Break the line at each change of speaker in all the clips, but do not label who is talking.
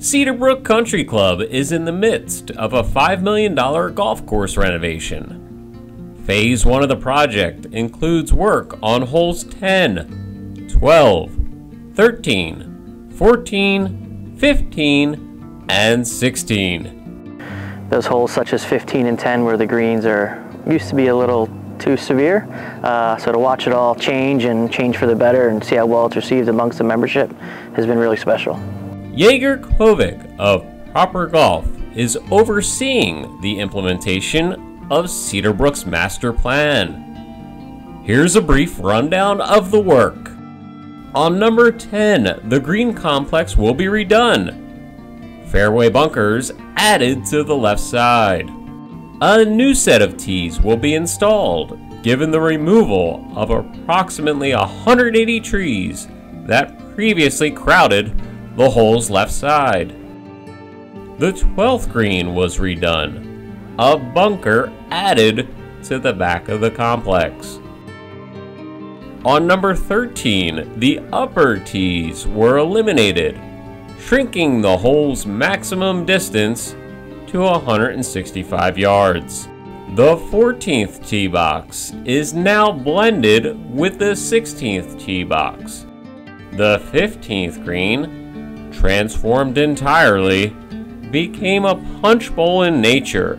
Cedarbrook Country Club is in the midst of a $5 million golf course renovation. Phase 1 of the project includes work on holes 10, 12, 13, 14, 15, and 16.
Those holes such as 15 and 10 where the greens are used to be a little too severe. Uh, so to watch it all change and change for the better and see how well it's received amongst the membership has been really special.
Jaeger Kovich of Proper Golf is overseeing the implementation of Cedarbrook's master plan. Here's a brief rundown of the work. On number 10, the green complex will be redone. Fairway bunkers added to the left side. A new set of tees will be installed, given the removal of approximately 180 trees that previously crowded the hole's left side. The 12th green was redone, a bunker added to the back of the complex. On number 13, the upper tees were eliminated, shrinking the hole's maximum distance to 165 yards. The 14th tee box is now blended with the 16th tee box. The 15th green, transformed entirely, became a punch bowl in nature,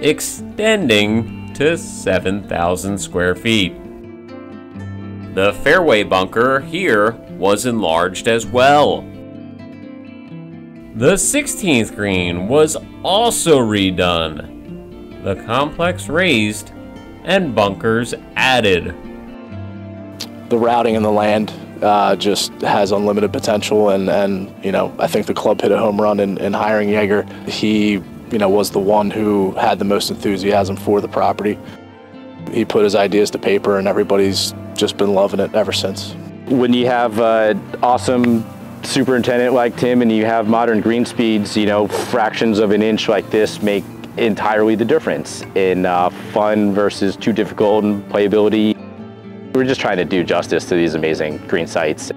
extending to 7,000 square feet. The fairway bunker here was enlarged as well. The 16th green was also redone. The complex raised and bunkers added.
The routing in the land uh, just has unlimited potential, and, and you know I think the club hit a home run in, in hiring Jaeger. He you know was the one who had the most enthusiasm for the property. He put his ideas to paper, and everybody's just been loving it ever since.
When you have uh, awesome superintendent like Tim and you have modern green speeds, you know, fractions of an inch like this make entirely the difference in uh, fun versus too difficult and playability. We're just trying to do justice to these amazing green sites.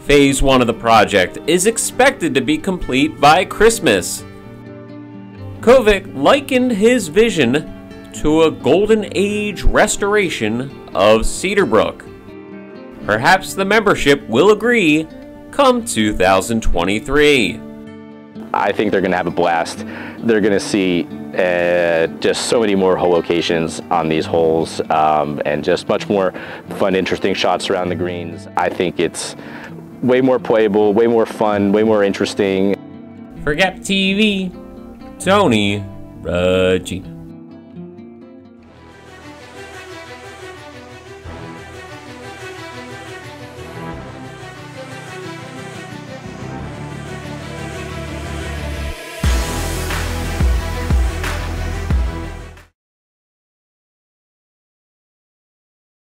Phase 1 of the project is expected to be complete by Christmas. Kovich likened his vision to a golden age restoration of Cedarbrook. Perhaps the membership will agree come 2023.
I think they're going to have a blast. They're going to see uh, just so many more hole locations on these holes um, and just much more fun, interesting shots around the greens. I think it's way more playable, way more fun, way more interesting.
For GAP TV, Tony Regina.